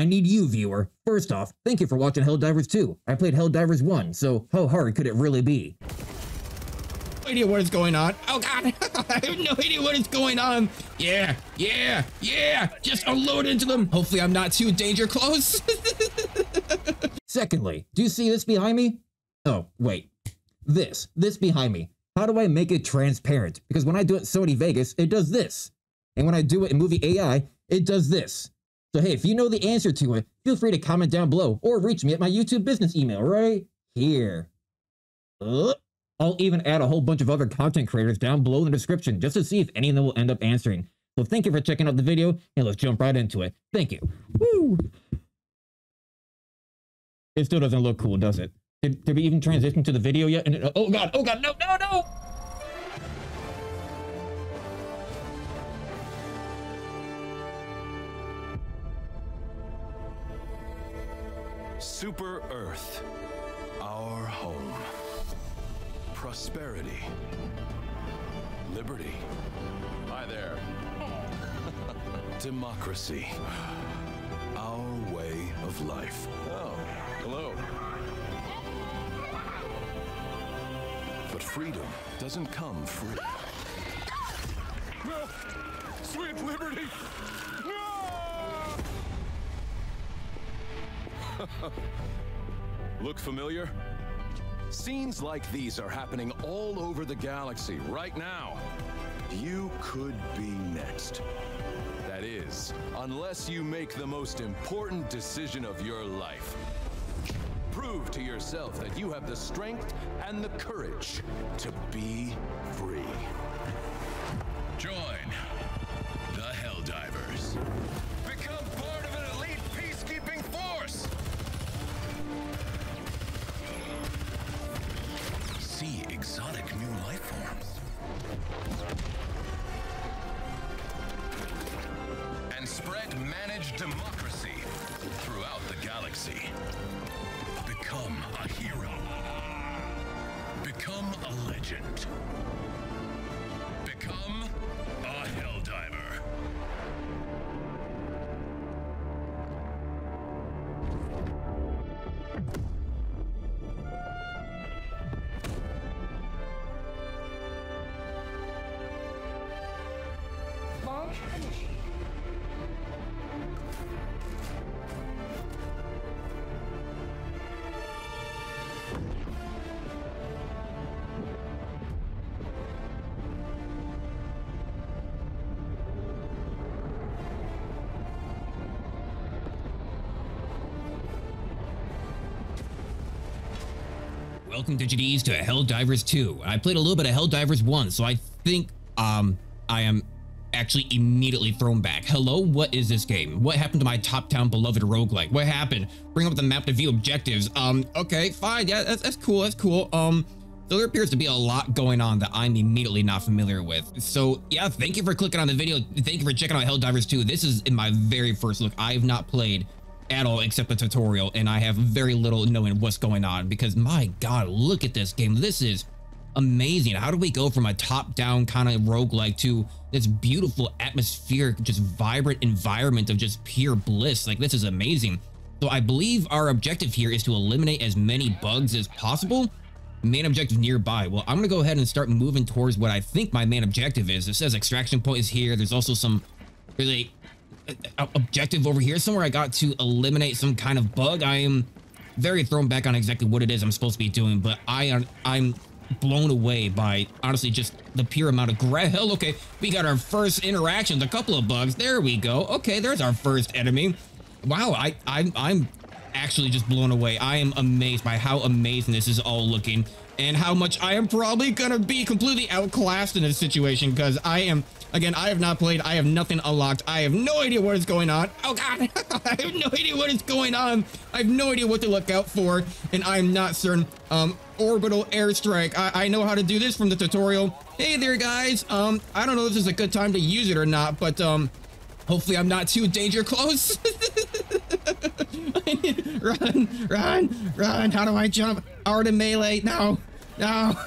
I need you, viewer. First off, thank you for watching Helldivers 2. I played Helldivers 1, so how hard could it really be? No idea what is going on. Oh god, I have no idea what is going on. Yeah, yeah, yeah. Just unload into them. Hopefully I'm not too danger close. Secondly, do you see this behind me? Oh, wait. This, this behind me. How do I make it transparent? Because when I do it in Sony Vegas, it does this. And when I do it in Movavi, it does this. So hey, if you know the answer to it, feel free to comment down below or reach me at my YouTube business email right here. I'll even add a whole bunch of other content creators down below in the description just to see if any of them will end up answering. So thank you for checking out the video and let's jump right into it. Thank you. Woo! It still doesn't look cool, does it? Did, did we even transition to the video yet? And it, oh god, oh god, no, no, no! Super Earth, our home. Prosperity, liberty. Hi there. Democracy, our way of life. Oh, hello. But freedom doesn't come free. Sweet liberty! Look familiar? Scenes like these are happening all over the galaxy right now. You could be next. That is, unless you make the most important decision of your life. Prove to yourself that you have the strength and the courage to be free. Join spread managed democracy throughout the galaxy. Become a hero. Become a legend. Become Welcome DigiDeez to Helldivers 2. I played a little bit of Helldivers 1, so I think um I am actually immediately thrown back. Hello, what is this game? What happened to my top-down beloved roguelike? What happened? Bring up the map to view objectives. Um, okay, fine, yeah, that's, that's cool, that's cool. Um, so there appears to be a lot going on that I'm immediately not familiar with. So yeah, thank you for clicking on the video. Thank you for checking out Helldivers 2. This is in my very first look. I've not played at all except the tutorial and I have very little knowing what's going on because my god look at this game. This is amazing. How do we go from a top-down kind of roguelike to this beautiful atmospheric just vibrant environment of just pure bliss? Like this is amazing. So I believe our objective here is to eliminate as many bugs as possible. Main objective nearby. Well I'm gonna go ahead and start moving towards what I think my main objective is. It says extraction point is here. There's also some really Uh, objective over here. Somewhere I got to eliminate some kind of bug. I am very thrown back on exactly what it is I'm supposed to be doing but I am I'm blown away by honestly just the pure amount of hell okay we got our first interactions a couple of bugs. There we go. Okay there's our first enemy. Wow I I'm, I'm actually just blown away. I am amazed by how amazing this is all looking and how much I am probably gonna be completely outclassed in this situation because I am again I have not played I have nothing unlocked I have no idea what is going on. Oh god I have no idea what is going on. I have no idea what to look out for and I'm not certain. Um orbital airstrike I, I know how to do this from the tutorial. Hey there guys. Um I don't know if this is a good time to use it or not but um hopefully I'm not too danger close run run run. How do I jump? R to melee no no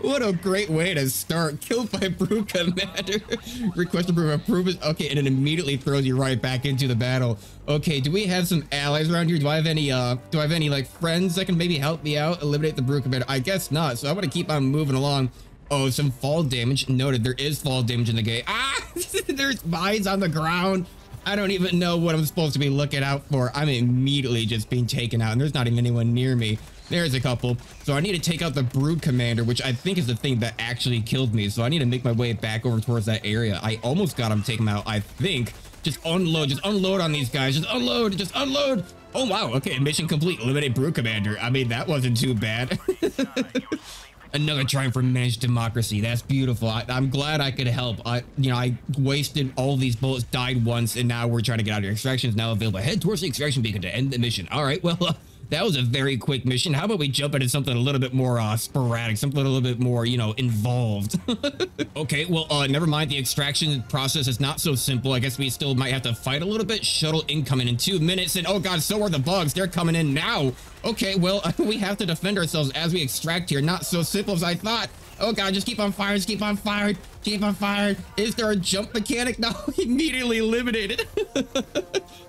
what a great way to start. Killed by Brood Commander. Request approval. prove improvement. Okay, and it immediately throws you right back into the battle. Okay, do we have some allies around here? Do I have any, uh, do I have any, like, friends that can maybe help me out? Eliminate the Brood Commander? I guess not, so I'm gonna keep on moving along. Oh, some fall damage. Noted, there is fall damage in the game. Ah! There's mines on the ground. I don't even know what I'm supposed to be looking out for. I'm immediately just being taken out, and there's not even anyone near me. There's a couple. So I need to take out the Brood Commander, which I think is the thing that actually killed me. So I need to make my way back over towards that area. I almost got him taken out, I think. Just unload. Just unload on these guys. Just unload. Just unload. Oh, wow. Okay, mission complete. Eliminate Brood Commander. I mean, that wasn't too bad. Another triumph for managed democracy. That's beautiful. I, am glad I could help. I, you know, I wasted all these bullets, died once, and now we're trying to get out of here. Extraction is now available. Head towards the extraction beacon to end the mission. All right, well, uh, that was a very quick mission. How about we jump into something a little bit more uh, sporadic, something a little bit more, you know, involved. okay, well, uh, never mind. The extraction process is not so simple. I guess we still might have to fight a little bit. Shuttle incoming in two minutes. And oh god, so are the bugs. They're coming in now. Okay, well, we have to defend ourselves as we extract here. Not so simple as I thought. Oh god, just keep on firing, just keep on firing, keep on firing. Is there a jump mechanic? No, immediately eliminated.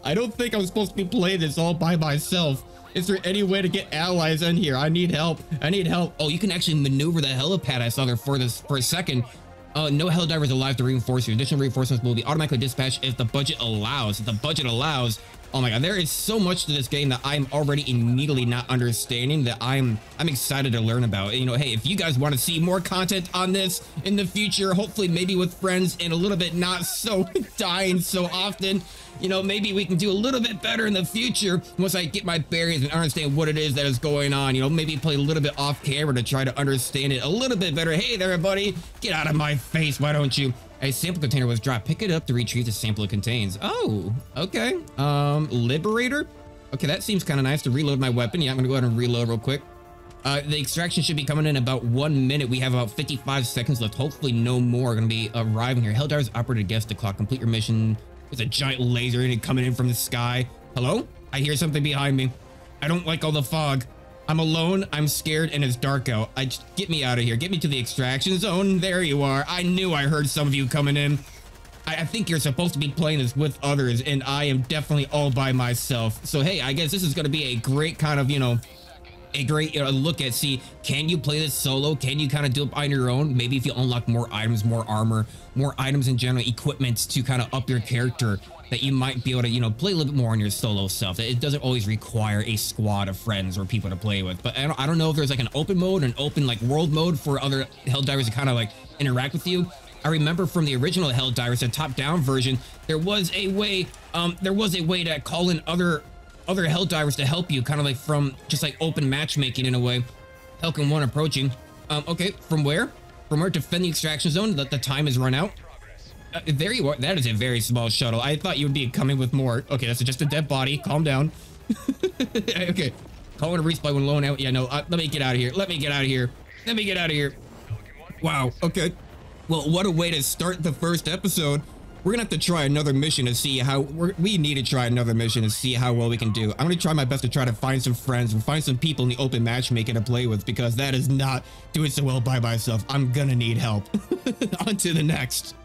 I don't think I'm supposed to be playing this all by myself. Is there any way to get allies in here? I need help. I need help. Oh, you can actually maneuver the helipad I saw there for this for a second. Uh, no hell divers alive to reinforce you. Additional reinforcements will be automatically dispatched if the budget allows. If the budget allows, oh my god, there is so much to this game that I'm already immediately not understanding that I'm I'm excited to learn about. You know, hey, if you guys want to see more content on this in the future, hopefully maybe with friends and a little bit not so dying so often, you know, maybe we can do a little bit better in the future once I get my bearings and understand what it is that is going on. You know, maybe play a little bit off camera to try to understand it a little bit better. Hey there, buddy, get out of my face, why don't you? A sample container was dropped. Pick it up to retrieve the sample it contains. Oh, okay. Um, Liberator? Okay, that seems kind of nice to reload my weapon. Yeah, I'm gonna go ahead and reload real quick. Uh, the extraction should be coming in about one minute. We have about 55 seconds left. Hopefully no more are going to be arriving here. Helldivers operated against the clock. Complete your mission there's a giant laser in it coming in from the sky. Hello? I hear something behind me. I don't like all the fog. I'm alone, I'm scared, and it's dark out. I just get me out of here. Get me to the extraction zone. There you are. I knew I heard some of you coming in. I, I think you're supposed to be playing this with others, and I am definitely all by myself. So hey, I guess this is gonna be a great kind of, you know, a great uh, look at see can you play this solo can you kind of do it on your own maybe if you unlock more items more armor more items in general equipment to kind of up your character that you might be able to you know play a little bit more on your solo stuff it doesn't always require a squad of friends or people to play with but I don't, I don't know if there's like an open mode an open like world mode for other Helldivers to kind of like interact with you I remember from the original Helldivers, the top-down version, there was a way, um, there was a way to call in other other Helldivers to help you, kind of like from just like open matchmaking in a way. Pelican 1 approaching. Um, okay, from where? From where? Defend the extraction zone. That the time has run out. Uh, there you are. That is a very small shuttle. I thought you would be coming with more. Okay, that's just a dead body. Calm down. okay. Calling a resupply when low out. Yeah, no. Uh, let me get out of here. Let me get out of here. Let me get out of here. Wow. Okay. Well, what a way to start the first episode we're gonna have to try another mission to see how we need to try another mission to see how well we can do. I'm gonna try my best to try to find some friends and find some people in the open matchmaking to play with because that is not doing so well by myself. I'm gonna need help. on to the next.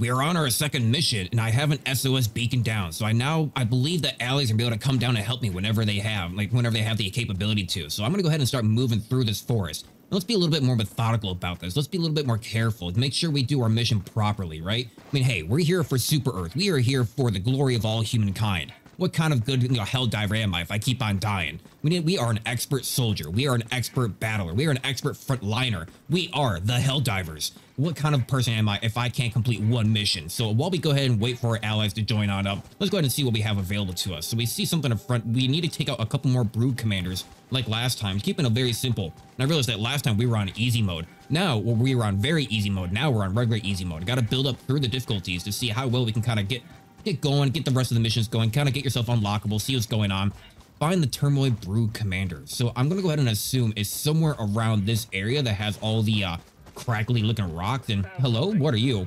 We are on our second mission and I have an SOS beacon down. So I now, I believe that allies are gonna be able to come down and help me whenever they have, like whenever they have the capability to. So I'm gonna go ahead and start moving through this forest. Let's be a little bit more methodical about this. Let's be a little bit more careful make sure we do our mission properly, right? I mean, hey, we're here for Super Earth. We are here for the glory of all humankind. What kind of good you know, hell diver am I if I keep on dying? We need, we are an expert soldier. We are an expert battler. We are an expert frontliner. We are the hell divers. What kind of person am I if I can't complete one mission? So while we go ahead and wait for our allies to join on up, let's go ahead and see what we have available to us. So we see something up front. We need to take out a couple more brood commanders like last time, keeping it very simple. And I realized that last time we were on easy mode. Now, well, we were on very easy mode. Now we're on regular easy mode. Got to build up through the difficulties to see how well we can kind of get get going, get the rest of the missions going, kind of get yourself unlockable, see what's going on. Find the Turmoil Brood Commander. So I'm going to go ahead and assume it's somewhere around this area that has all the uh, crackly looking rocks. And hello, what are you?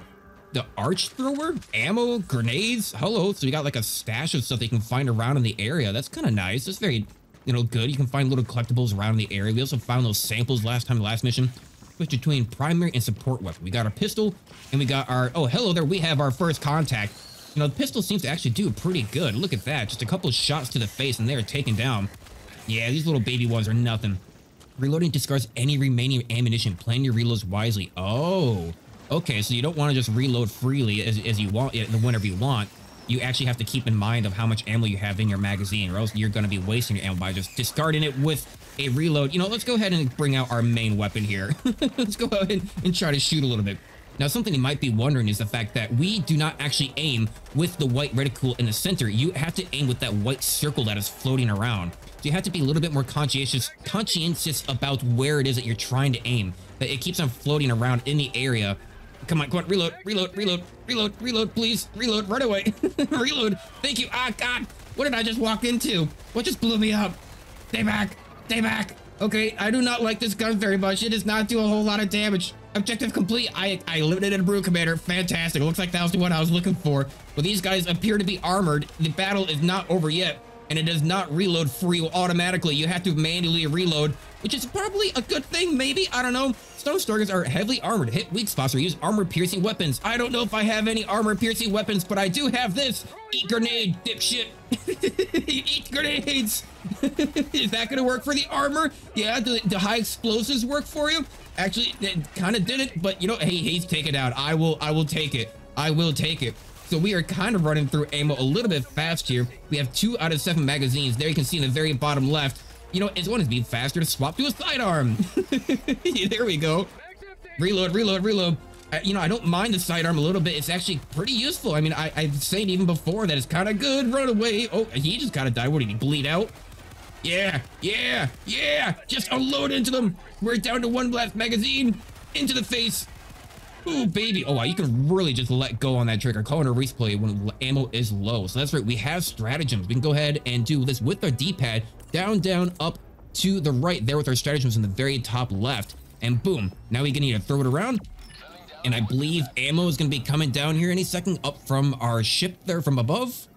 The arch thrower? Ammo? Grenades? Hello. So you got like a stash of stuff you can find around in the area. That's kind of nice. That's very you know, good. You can find little collectibles around in the area. We also found those samples last time, last mission. switch between primary and support weapon. We got our pistol and we got our, oh, hello there. We have our first contact. You know, the pistol seems to actually do pretty good. Look at that. Just a couple shots to the face and they're taken down. Yeah, these little baby ones are nothing. Reloading discards any remaining ammunition. Plan your reloads wisely. Oh, okay. So you don't want to just reload freely as, as you want, the whenever you want. You actually have to keep in mind of how much ammo you have in your magazine or else you're going to be wasting your ammo by just discarding it with a reload. You know, let's go ahead and bring out our main weapon here. let's go ahead and try to shoot a little bit. Now, something you might be wondering is the fact that we do not actually aim with the white reticule in the center. You have to aim with that white circle that is floating around. So you have to be a little bit more conscientious, conscientious about where it is that you're trying to aim. That it keeps on floating around in the area. Come on, come on, reload, reload, reload, reload, reload, please, reload, right away, reload. Thank you. Ah, God, what did I just walk into? What just blew me up? Stay back, stay back. Okay, I do not like this gun very much. It does not do a whole lot of damage. Objective complete. I, I eliminated a Brood Commander. Fantastic. Looks like that was the one I was looking for. But these guys appear to be armored. The battle is not over yet. And it does not reload free automatically. You have to manually reload, which is probably a good thing, maybe. I don't know. Stone Stargers are heavily armored, hit weak spots, or use armor-piercing weapons. I don't know if I have any armor-piercing weapons, but I do have this. Eat grenade, dipshit. Eat grenades. is that gonna work for the armor? Yeah, the, the high explosives work for you? Actually, it kind of did it, but you know, hey, he's take it out. I will, I will take it. I will take it. So we are kind of running through ammo a little bit fast here. We have two out of seven magazines. There you can see in the very bottom left. You know, it's going to be faster to swap to a sidearm. there we go. Reload, reload, reload. Uh, you know, I don't mind the sidearm a little bit. It's actually pretty useful. I mean, I, I've said even before that it's kind of good. Run away. Oh, he just kind of died. What did he bleed out? Yeah, yeah, yeah. Just unload into them. We're down to one blast magazine. Into the face. Ooh, baby. Oh, wow. You can really just let go on that trigger. Call it a replay when ammo is low. So that's right. We have stratagems. We can go ahead and do this with our D-pad. Down, down, up to the right there with our stratagems in the very top left. And boom. Now we can either throw it around. And I believe ammo is going to be coming down here any second up from our ship there from above.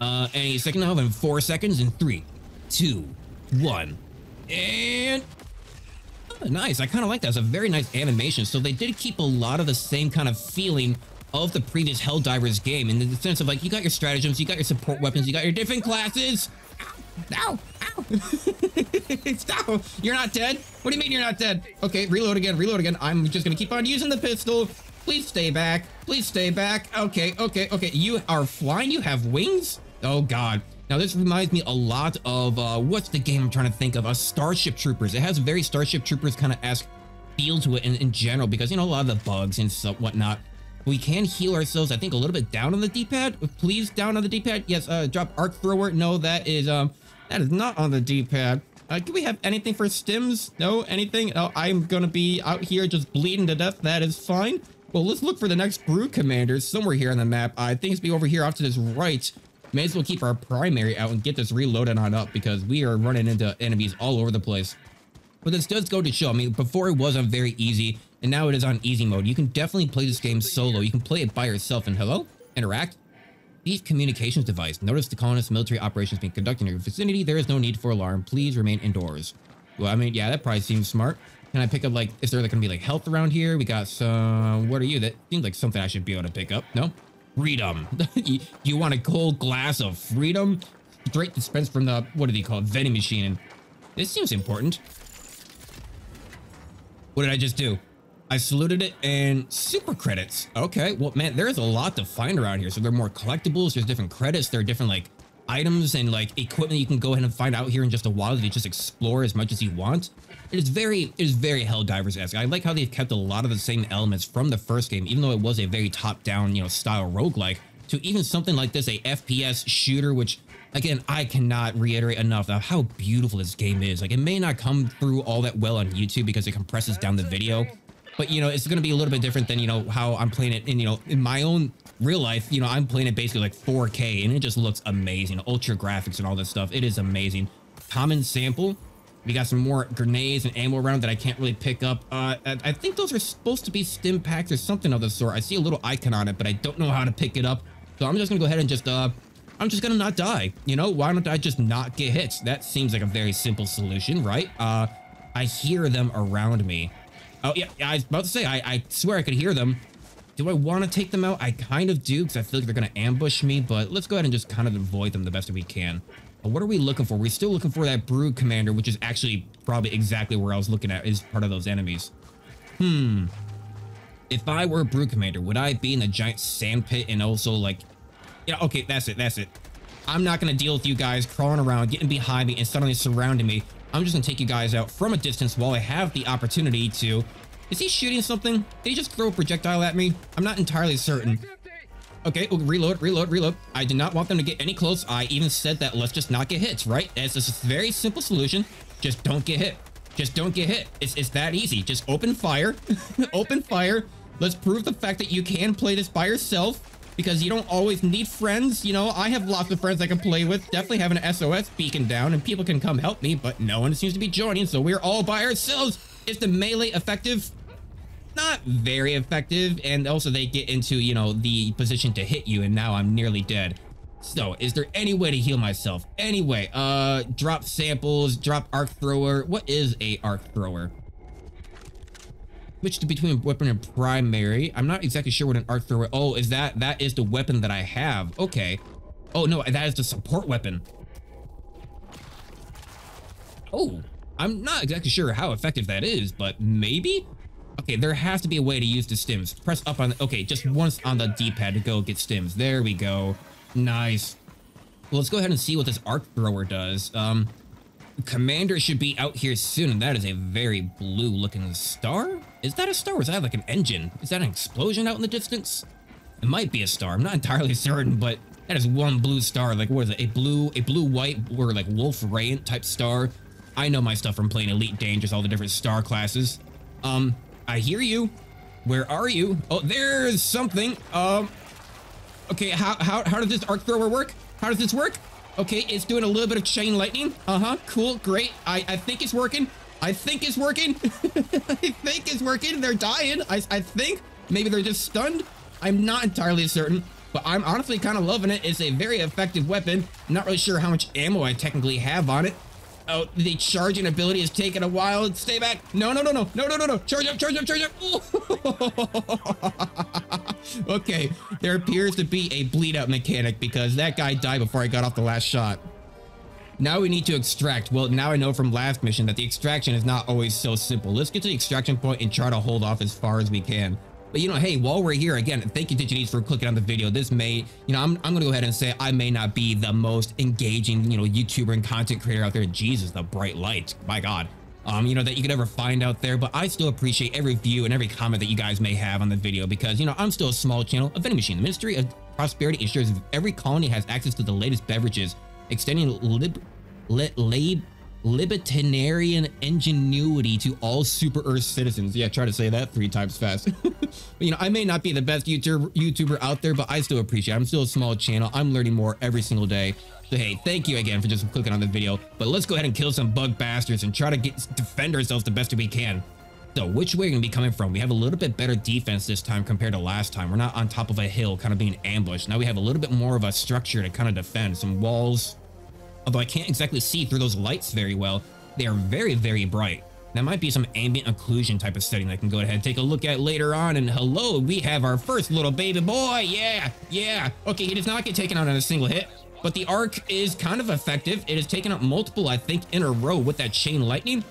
Uh, any second now in four seconds in three, two, one, and oh, nice. I kind of like that. It's a very nice animation. So they did keep a lot of the same kind of feeling of the previous Helldivers game in the sense of like you got your stratagems, you got your support weapons, you got your different classes. Ow! Ow! Stop! You're not dead? What do you mean you're not dead? Okay, reload again, reload again. I'm just gonna keep on using the pistol. Please stay back. Please stay back. Okay, okay, okay. You are flying? You have wings? Oh, God. Now, this reminds me a lot of, uh, what's the game I'm trying to think of? Uh, Starship Troopers. It has very Starship Troopers kind of feel to it in, in general because, you know, a lot of the bugs and so whatnot. We can heal ourselves, I think, a little bit down on the D-pad. Please, down on the D-pad. Yes, uh, drop Arc Thrower. No, that is, um, that is not on the D-pad. Uh, do we have anything for stims? No, anything? Oh, I'm gonna be out here just bleeding to death. That is fine. Well, let's look for the next Brood Commander somewhere here on the map. I think it's be over here off to this right. May as well keep our primary out and get this reloaded on up because we are running into enemies all over the place. But this does go to show, I mean, before it was on very easy, and now it is on easy mode. You can definitely play this game solo. You can play it by yourself, and hello? Interact? These communications device. Notice the colonist military operations being conducted in your vicinity. There is no need for alarm. Please remain indoors. Well, I mean, yeah, that probably seems smart. Can I pick up, like, is there like, gonna be, like, health around here? We got some, what are you? That seems like something I should be able to pick up. No? Freedom. you, you want a cold glass of freedom? Straight dispensed from the, what do they call it, vending machine. And this seems important. What did I just do? I saluted it and super credits. Okay, well, man, there's a lot to find around here. So there are more collectibles, there's different credits, there are different like items and like equipment you can go ahead and find out here in just a while you just explore as much as you want. It is very, it is very Helldivers-esque. I like how they've kept a lot of the same elements from the first game, even though it was a very top-down, you know, style roguelike, to even something like this, a FPS shooter, which again, I cannot reiterate enough how beautiful this game is. Like, it may not come through all that well on YouTube because it compresses down the video, but you know, it's going to be a little bit different than, you know, how I'm playing it in, you know, in my own real life, you know, I'm playing it basically like 4K and it just looks amazing. Ultra graphics and all this stuff. It is amazing. Common sample. We got some more grenades and ammo around that I can't really pick up. Uh, I think those are supposed to be stim packs or something of the sort. I see a little icon on it, but I don't know how to pick it up. So I'm just gonna go ahead and just, uh, I'm just gonna not die. You know, why don't I just not get hits? That seems like a very simple solution, right? Uh, I hear them around me. Oh, yeah, I was about to say, I, I swear I could hear them. Do I want to take them out? I kind of do, because I feel like they're going to ambush me, but let's go ahead and just kind of avoid them the best that we can. But what are we looking for? We're still looking for that Brood Commander, which is actually probably exactly where I was looking at, is part of those enemies. Hmm. If I were a Brood Commander, would I be in the giant sand pit and also, like... Yeah, okay, that's it, that's it. I'm not going to deal with you guys crawling around, getting behind me, and suddenly surrounding me. I'm just going to take you guys out from a distance while I have the opportunity to... Is he shooting something? Did he just throw a projectile at me? I'm not entirely certain. Okay, oh, reload, reload, reload. I did not want them to get any close. I even said that let's just not get hits, right? It's just a very simple solution. Just don't get hit. Just don't get hit. It's, it's that easy. Just open fire. open fire. Let's prove the fact that you can play this by yourself because you don't always need friends. You know, I have lots of friends I can play with. Definitely have an SOS beacon down and people can come help me, but no one seems to be joining, so we're all by ourselves. Is the melee effective? Not very effective, and also they get into, you know, the position to hit you, and now I'm nearly dead. So, is there any way to heal myself? Anyway, uh, drop samples, drop arc thrower. What is a arc thrower? Switch to between weapon and primary. I'm not exactly sure what an arc thrower. Oh, is that that is the weapon that I have? Okay. Oh no, that is the support weapon. Oh, I'm not exactly sure how effective that is, but maybe. Okay, there has to be a way to use the stims. Press up on. Okay, just once on the D-pad to go get stims. There we go. Nice. Well, let's go ahead and see what this arc thrower does. Um, Commander should be out here soon, and that is a very blue looking star. Is that a star or is that like an engine? Is that an explosion out in the distance? It might be a star. I'm not entirely certain, but that is one blue star. Like, what is it? A blue, a blue white or like Wolf-Rayet type star. I know my stuff from playing Elite Dangerous, all the different star classes. Um, I hear you. Where are you? Oh, there's something. Um, okay, how, how, how does this arc thrower work? How does this work? Okay, it's doing a little bit of chain lightning. Uh-huh, cool, great. I, I think it's working. I think it's working. I think it's working. They're dying. I, I think. Maybe they're just stunned. I'm not entirely certain, but I'm honestly kind of loving it. It's a very effective weapon. Not really sure how much ammo I technically have on it. Oh, the charging ability is taking a while. Stay back. No, no, no, no, no, no, no, no. Charge up, charge up, charge up. okay, there appears to be a bleed out mechanic because that guy died before I got off the last shot. Now we need to extract. Well, now I know from last mission that the extraction is not always so simple. Let's get to the extraction point and try to hold off as far as we can. But you know, hey, while we're here, again, thank you DigiDeez for clicking on the video. This may, you know, I'm, I'm gonna go ahead and say I may not be the most engaging, you know, YouTuber and content creator out there. Jesus, the bright light, my God. Um, you know, that you could ever find out there, but I still appreciate every view and every comment that you guys may have on the video because, you know, I'm still a small channel, a vending machine. The Ministry of Prosperity ensures every colony has access to the latest beverages, extending lib, li, lab, libertarian ingenuity to all super earth citizens. Yeah try to say that three times fast. You know i may not be the best YouTuber, youtuber out there but i still appreciate it. i'm still a small channel. I'm learning more every single day. So hey thank you again for just clicking on the video. But let's go ahead and kill some bug bastards and try to get defend ourselves the best we can. So which way are we gonna be coming from? We have a little bit better defense this time compared to last time. We're not on top of a hill kind of being ambushed. Now we have a little bit more of a structure to kind of defend. Some walls Although I can't exactly see through those lights very well, they are very, very bright. That might be some ambient occlusion type of setting I can go ahead and take a look at later on. And hello, we have our first little baby boy. Yeah, yeah. Okay, he does not get taken out on a single hit, but the arc is kind of effective. It has taken out multiple, I think, in a row with that chain lightning.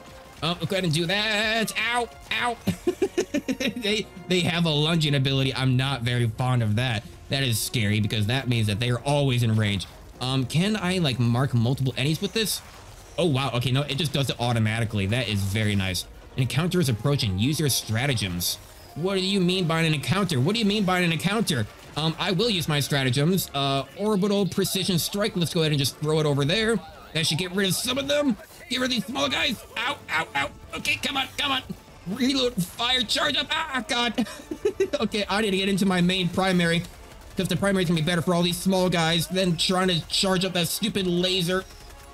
Oh, go ahead and do that. Ow, ow. they, they have a lunging ability. I'm not very fond of that. That is scary because that means that they are always in range. Um, can I like mark multiple enemies with this? Oh, wow. Okay, no, it just does it automatically. That is very nice. An encounter is approaching. Use your stratagems. What do you mean by an encounter? What do you mean by an encounter? Um, I will use my stratagems. Uh, orbital precision strike. Let's go ahead and just throw it over there. That should get rid of some of them. Get rid of these small guys. Ow, ow, ow. Okay, come on, come on. Reload, fire, charge up. Ah, God. okay, I need to get into my main primary because the primary can be better for all these small guys than trying to charge up that stupid laser.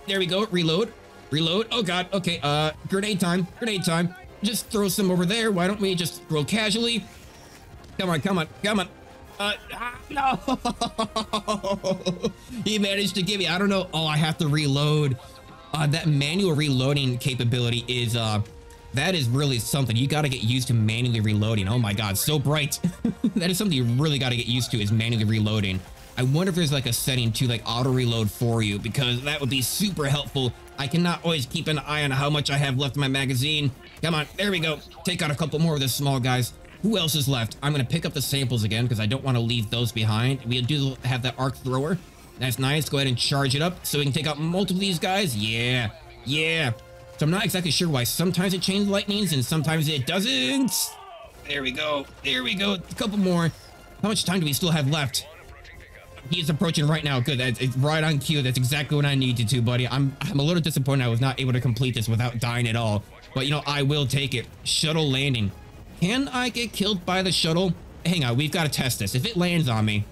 There we go. Reload. Reload. Oh, God. Okay. Uh, grenade time. Grenade time. Just throw some over there. Why don't we just throw casually? Come on. Come on. Come on. Uh, ah, no. he managed to give me, I don't know. Oh, I have to reload. Uh, that manual reloading capability is, uh, that is really something. You got to get used to manually reloading. Oh my god, so bright. that is something you really got to get used to is manually reloading. I wonder if there's like a setting to like auto reload for you because that would be super helpful. I cannot always keep an eye on how much I have left in my magazine. Come on, there we go. Take out a couple more of the small guys. Who else is left? I'm going to pick up the samples again because I don't want to leave those behind. We do have that arc thrower. That's nice. Go ahead and charge it up so we can take out multiple of these guys. Yeah, yeah. So I'm not exactly sure why sometimes it chains lightnings and sometimes it doesn't. There we go. There we go. A couple more. How much time do we still have left? He's approaching right now. Good. That's it's right on cue. That's exactly what I needed to, buddy. I'm I'm a little disappointed I was not able to complete this without dying at all. But you know, I will take it. Shuttle landing. Can I get killed by the shuttle? Hang on, we've got to test this. If it lands on me.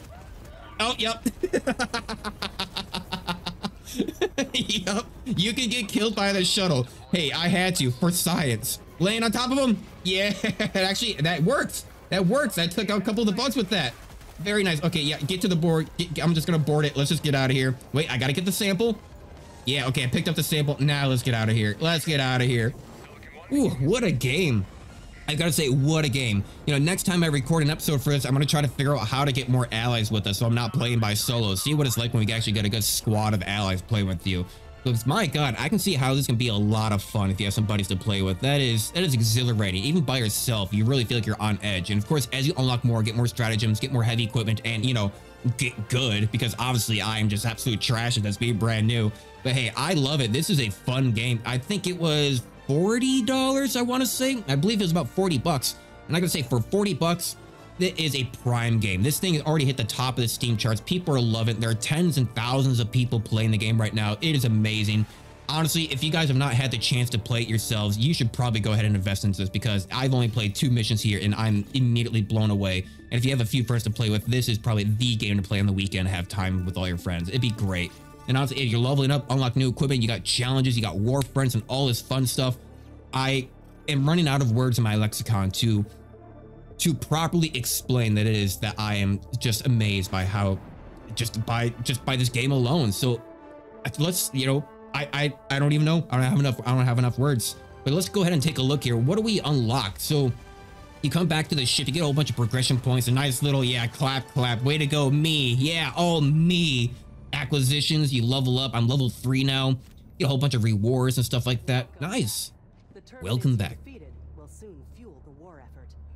Oh, yep. yep. You can get killed by the shuttle. Hey, I had to for science. Laying on top of him. Yeah, actually, that works. That works. I took out a couple of the bugs with that. Very nice. Okay, yeah, get to the board. Get, I'm just gonna board it. Let's just get out of here. Wait, I gotta get the sample. Yeah, okay, I picked up the sample. Now let's get out of here. Let's get out of here. Ooh, what a game. I gotta say, what a game. You know, next time I record an episode for this, I'm gonna try to figure out how to get more allies with us so I'm not playing by solo. See what it's like when we actually get a good squad of allies playing with you. Because my god, I can see how this can be a lot of fun if you have some buddies to play with. That is that is exhilarating. Even by yourself, you really feel like you're on edge. And of course, as you unlock more, get more stratagems, get more heavy equipment, and you know, get good, because obviously I am just absolute trash at this being brand new. But hey, I love it. This is a fun game. I think it was $40, I want to say. I believe it was about 40 bucks. And I gotta say, for 40 bucks, it is a prime game. This thing has already hit the top of the Steam charts. People are loving it. There are tens and thousands of people playing the game right now. It is amazing. Honestly, if you guys have not had the chance to play it yourselves, you should probably go ahead and invest into this because I've only played two missions here and I'm immediately blown away. And if you have a few friends to play with, this is probably the game to play on the weekend, have time with all your friends. It'd be great. And honestly, you're leveling up, unlock new equipment, you got challenges, you got war friends and all this fun stuff. I am running out of words in my lexicon to to properly explain that it is that I am just amazed by how just by just by this game alone. So let's you know I I I don't even know I don't have enough I don't have enough words. But let's go ahead and take a look here. What do we unlock? So you come back to the ship, you get a whole bunch of progression points, a nice little yeah clap clap. Way to go, me. Yeah, all me. Acquisitions, you level up. I'm level three now. Get a whole bunch of rewards and stuff like that. Nice. Welcome back.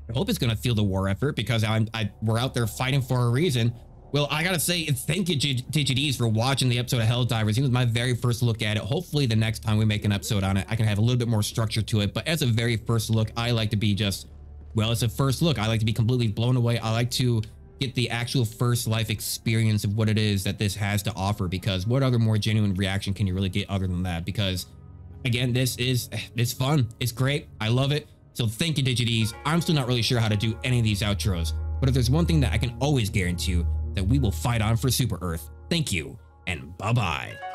I hope it's gonna fuel the war effort because I'm I we're out there fighting for a reason. Well, I gotta say thank you DigiDeez for watching the episode of Helldivers. It was my very first look at it. Hopefully the next time we make an episode on it, I can have a little bit more structure to it. But as a very first look, I like to be just, well, it's a first look. I like to be completely blown away. I like to get the actual first life experience of what it is that this has to offer because what other more genuine reaction can you really get other than that? Because again, this is, it's fun. It's great. I love it. So thank you, DigiDeez. I'm still not really sure how to do any of these outros, but if there's one thing that I can always guarantee you, that we will fight on for Super Earth. Thank you, and bye-bye.